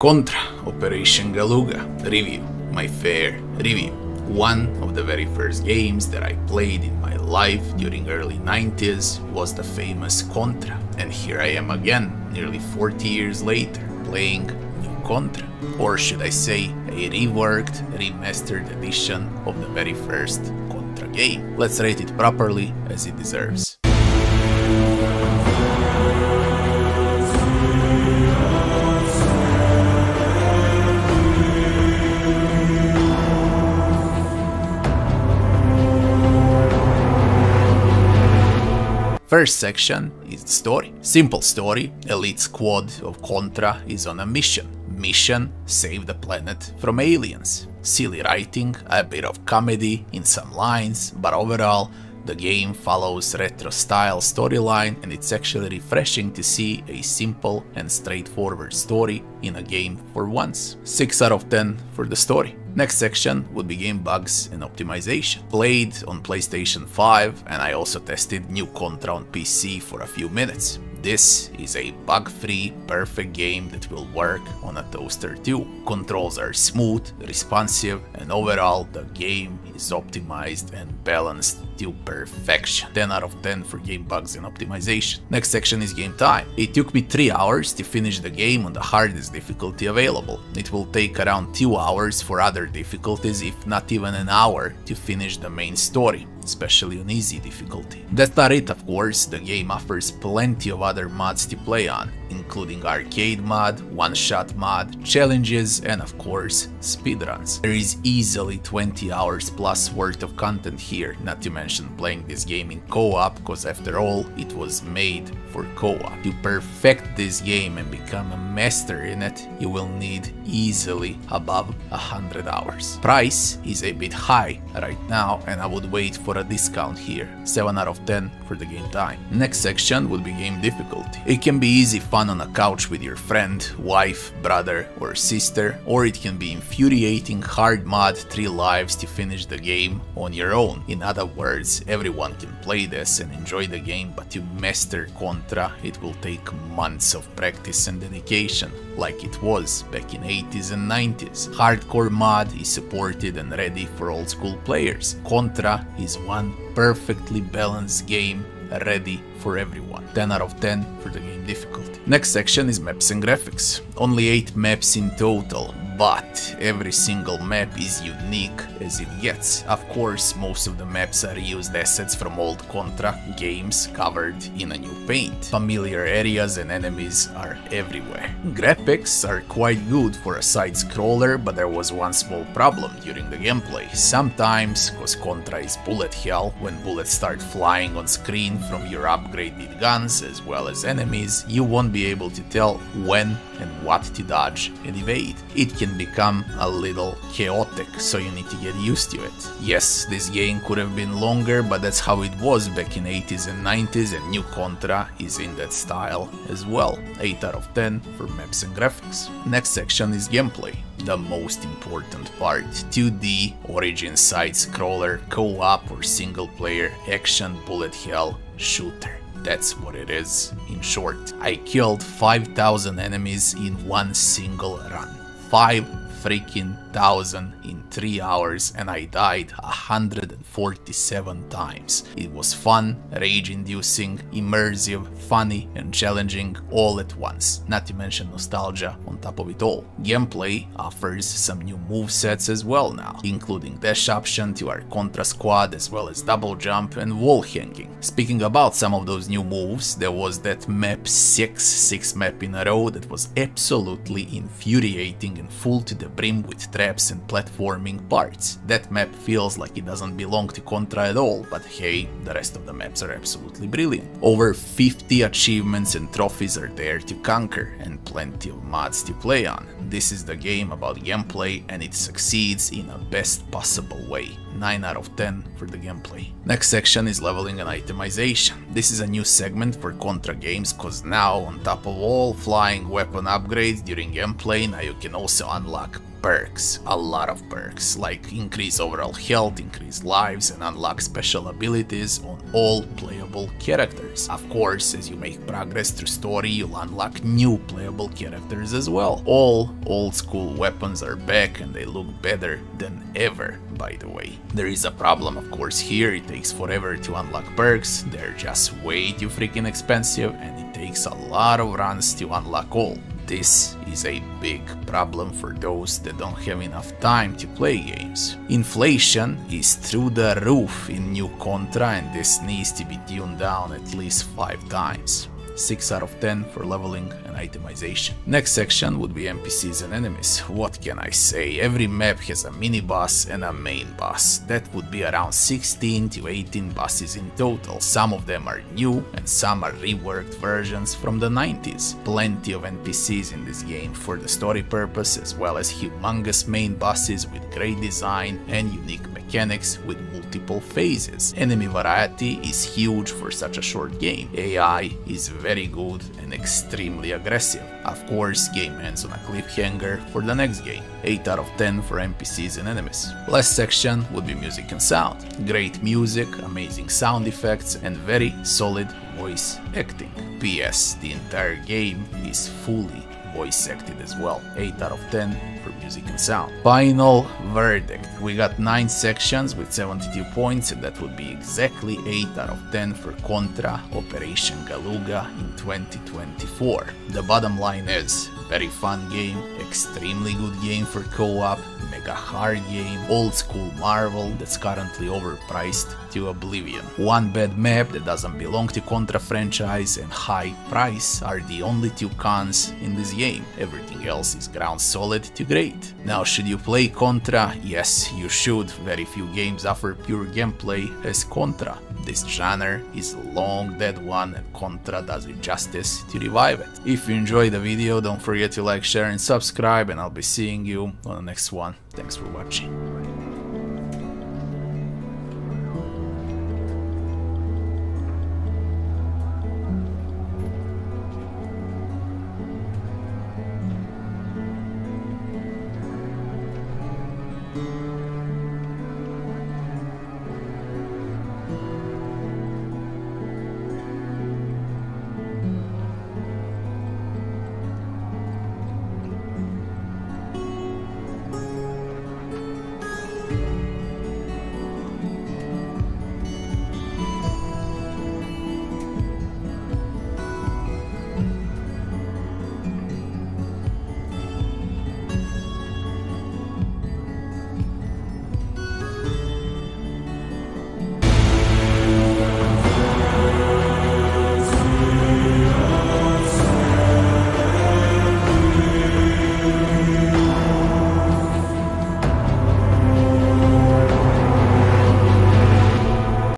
Contra Operation Galuga review, my fair review. One of the very first games that I played in my life during early 90s was the famous Contra and here I am again nearly 40 years later playing new Contra or should I say a reworked, remastered edition of the very first Contra game. Let's rate it properly as it deserves. First section is the story. Simple story, elite squad of Contra is on a mission. Mission, save the planet from aliens. Silly writing, a bit of comedy in some lines, but overall the game follows retro style storyline and it's actually refreshing to see a simple and straightforward story in a game for once. 6 out of 10 for the story. Next section would be game bugs and optimization. Played on PlayStation 5 and I also tested new Contra on PC for a few minutes. This is a bug-free, perfect game that will work on a toaster too. Controls are smooth, responsive, and overall the game is optimized and balanced to perfection. 10 out of 10 for game bugs and optimization. Next section is game time. It took me 3 hours to finish the game on the hardest difficulty available. It will take around 2 hours for other difficulties if not even an hour to finish the main story especially on easy difficulty. That's not it of course, the game offers plenty of other mods to play on, including arcade mod, one-shot mod, challenges and of course speedruns. There is easily 20 hours plus worth of content here, not to mention playing this game in co-op, cause after all it was made for co-op. To perfect this game and become a master in it, you will need easily above 100 hours. Price is a bit high right now and I would wait for a discount here, 7 out of 10 for the game time. Next section would be game difficulty. It can be easy fun on a couch with your friend, wife, brother or sister, or it can be infuriating hard mod 3 lives to finish the game on your own. In other words, everyone can play this and enjoy the game, but to master Contra it will take months of practice and dedication, like it was back in 80s and 90s. Hardcore mod is supported and ready for old school players. Contra is one perfectly balanced game ready for everyone. 10 out of 10 for the game difficulty. Next section is maps and graphics. Only 8 maps in total, but every single map is unique as it gets. Of course, most of the maps are used assets from old Contra games covered in a new paint. Familiar areas and enemies are everywhere. Graphics are quite good for a side-scroller, but there was one small problem during the gameplay. Sometimes, cause Contra is bullet hell, when bullets start flying on screen from your upgraded guns as well as enemies, you won't be able to tell when and what to dodge and evade. It can become a little chaotic, so you need to get used to it. Yes, this game could have been longer, but that's how it was back in 80s and 90s and New Contra is in that style as well. 8 out of 10 for maps and graphics. Next section is gameplay the most important part. 2D, origin side scroller, co-op or single player, action, bullet hell, shooter. That's what it is, in short. I killed 5000 enemies in one single run. 5 freaking thousand in 3 hours and I died 147 times. It was fun, rage-inducing, immersive, funny and challenging all at once, not to mention nostalgia on top of it all. Gameplay offers some new movesets as well now, including dash option to our Contra squad as well as double jump and wall hanging. Speaking about some of those new moves, there was that map 6, 6 map in a row that was absolutely infuriating and full to the brim with traps and platforming parts. That map feels like it doesn't belong to Contra at all, but hey, the rest of the maps are absolutely brilliant. Over 50 achievements and trophies are there to conquer, and plenty of mods to play on. This is the game about gameplay and it succeeds in a best possible way. 9 out of 10 for the gameplay. Next section is leveling and itemization. This is a new segment for Contra games cause now on top of all flying weapon upgrades during gameplay now you can also unlock perks, a lot of perks, like increase overall health, increase lives, and unlock special abilities on all playable characters. Of course, as you make progress through story, you'll unlock new playable characters as well. All old school weapons are back and they look better than ever, by the way. There is a problem, of course, here, it takes forever to unlock perks, they're just way too freaking expensive, and it takes a lot of runs to unlock all. This is a big problem for those that don't have enough time to play games. Inflation is through the roof in New Contra and this needs to be tuned down at least 5 times. 6 out of 10 for leveling and itemization. Next section would be NPCs and enemies. What can I say? Every map has a mini boss and a main boss. That would be around 16 to 18 bosses in total. Some of them are new and some are reworked versions from the 90s. Plenty of NPCs in this game for the story purpose as well as humongous main bosses with great design and unique mechanics with multiple phases. Enemy variety is huge for such a short game. AI is very good and extremely aggressive. Of course, game ends on a cliffhanger for the next game. 8 out of 10 for NPCs and enemies. Last section would be music and sound. Great music, amazing sound effects and very solid voice acting. PS, the entire game is fully voice acted as well. 8 out of 10 for music and sound. Final verdict. We got 9 sections with 72 points and that would be exactly 8 out of 10 for Contra Operation Galuga in 2024. The bottom line is very fun game, extremely good game for co-op, mega hard game, old school Marvel that's currently overpriced to oblivion. One bad map that doesn't belong to Contra franchise and high price are the only two cons in this game. Everything else is ground solid to great. Now should you play Contra? Yes, you should. Very few games offer pure gameplay as Contra. This genre is a long dead one and Contra does it justice to revive it. If you enjoyed the video, don't forget to like, share and subscribe and I'll be seeing you on the next one. Thanks for watching.